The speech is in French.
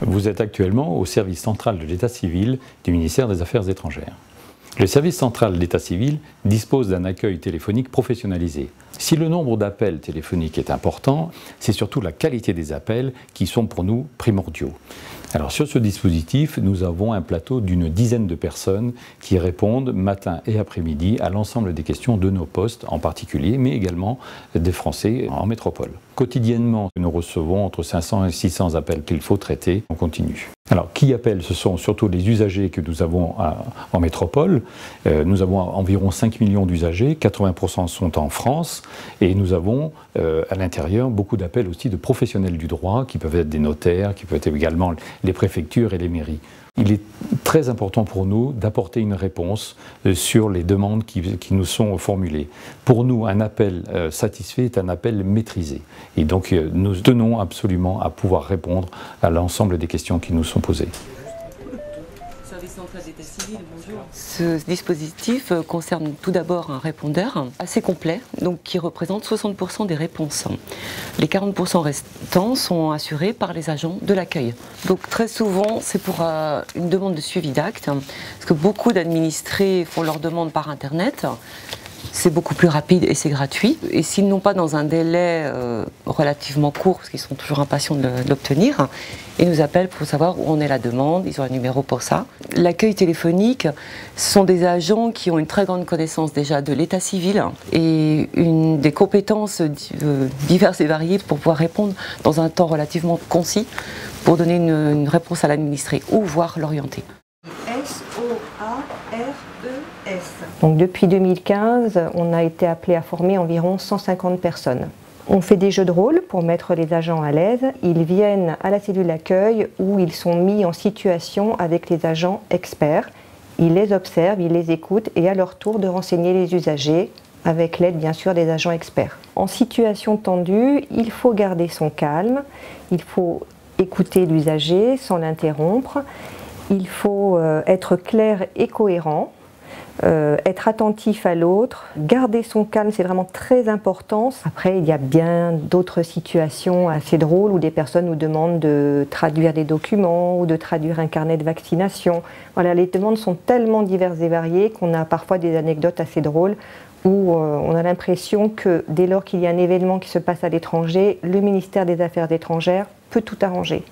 Vous êtes actuellement au service central de l'état civil du ministère des Affaires étrangères. Le service central d'état civil dispose d'un accueil téléphonique professionnalisé. Si le nombre d'appels téléphoniques est important, c'est surtout la qualité des appels qui sont pour nous primordiaux. Alors sur ce dispositif, nous avons un plateau d'une dizaine de personnes qui répondent matin et après-midi à l'ensemble des questions de nos postes en particulier, mais également des Français en métropole. Quotidiennement, nous recevons entre 500 et 600 appels qu'il faut traiter. On continue. Alors, qui appelle Ce sont surtout les usagers que nous avons en métropole. Euh, nous avons environ 5 millions d'usagers, 80% sont en France, et nous avons euh, à l'intérieur beaucoup d'appels aussi de professionnels du droit, qui peuvent être des notaires, qui peuvent être également les préfectures et les mairies. Il est très important pour nous d'apporter une réponse euh, sur les demandes qui, nous sont formulées. Pour nous, un appel satisfait est un appel maîtrisé. Et donc, nous tenons absolument à pouvoir répondre à l'ensemble des questions qui nous sont posées. Ce dispositif euh, concerne tout d'abord un répondeur assez complet, donc qui représente 60% des réponses. Les 40% restants sont assurés par les agents de l'accueil. Donc très souvent, c'est pour euh, une demande de suivi d'acte, parce que beaucoup d'administrés font leur demande par Internet c'est beaucoup plus rapide et c'est gratuit. Et s'ils n'ont pas dans un délai euh, relativement court, parce qu'ils sont toujours impatients de l'obtenir, ils nous appellent pour savoir où en est la demande, ils ont un numéro pour ça. L'accueil téléphonique, ce sont des agents qui ont une très grande connaissance déjà de l'état civil et une, des compétences euh, diverses et variées pour pouvoir répondre dans un temps relativement concis pour donner une, une réponse à l'administré ou voir l'orienter. Donc depuis 2015, on a été appelé à former environ 150 personnes. On fait des jeux de rôle pour mettre les agents à l'aise. Ils viennent à la cellule d'accueil où ils sont mis en situation avec les agents experts. Ils les observent, ils les écoutent et à leur tour de renseigner les usagers avec l'aide bien sûr des agents experts. En situation tendue, il faut garder son calme, il faut écouter l'usager sans l'interrompre, il faut euh, être clair et cohérent euh, être attentif à l'autre, garder son calme, c'est vraiment très important. Après, il y a bien d'autres situations assez drôles où des personnes nous demandent de traduire des documents ou de traduire un carnet de vaccination. Voilà, les demandes sont tellement diverses et variées qu'on a parfois des anecdotes assez drôles où euh, on a l'impression que dès lors qu'il y a un événement qui se passe à l'étranger, le ministère des Affaires étrangères peut tout arranger.